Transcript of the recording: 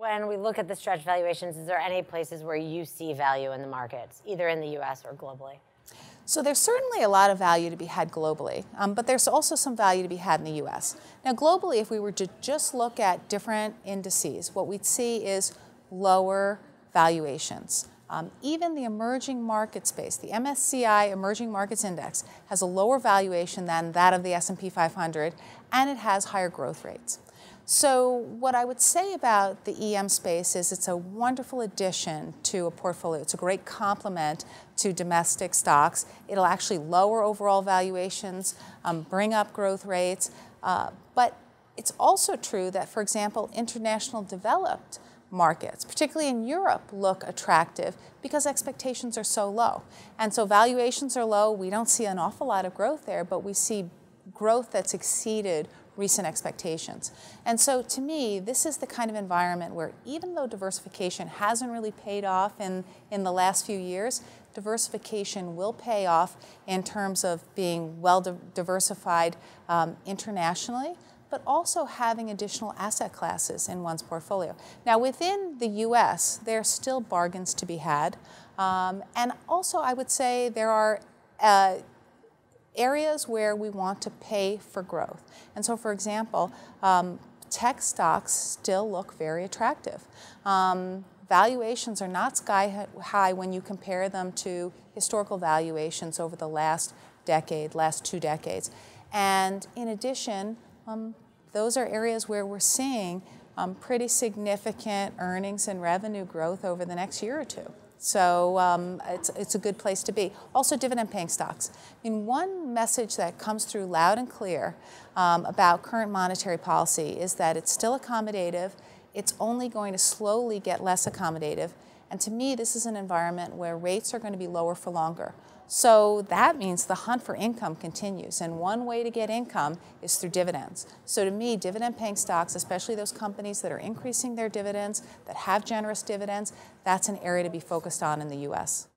When we look at the stretch valuations, is there any places where you see value in the markets, either in the US or globally? So there's certainly a lot of value to be had globally, um, but there's also some value to be had in the US. Now, globally, if we were to just look at different indices, what we'd see is lower valuations. Um, even the emerging market space, the MSCI Emerging Markets Index, has a lower valuation than that of the S&P 500, and it has higher growth rates. So what I would say about the EM space is it's a wonderful addition to a portfolio. It's a great complement to domestic stocks. It'll actually lower overall valuations, um, bring up growth rates, uh, but it's also true that, for example, international developed markets, particularly in Europe, look attractive because expectations are so low. And so valuations are low. We don't see an awful lot of growth there, but we see growth that's exceeded recent expectations. And so to me, this is the kind of environment where even though diversification hasn't really paid off in, in the last few years, diversification will pay off in terms of being well di diversified um, internationally, but also having additional asset classes in one's portfolio. Now, within the US, there are still bargains to be had. Um, and also, I would say there are uh, areas where we want to pay for growth. And so, for example, um, tech stocks still look very attractive. Um, valuations are not sky high when you compare them to historical valuations over the last decade, last two decades. And in addition, um, those are areas where we're seeing um, pretty significant earnings and revenue growth over the next year or two. So um, it's, it's a good place to be. Also, dividend paying stocks. I mean, one message that comes through loud and clear um, about current monetary policy is that it's still accommodative, it's only going to slowly get less accommodative. And to me, this is an environment where rates are going to be lower for longer. So that means the hunt for income continues. And one way to get income is through dividends. So to me, dividend paying stocks, especially those companies that are increasing their dividends, that have generous dividends, that's an area to be focused on in the US.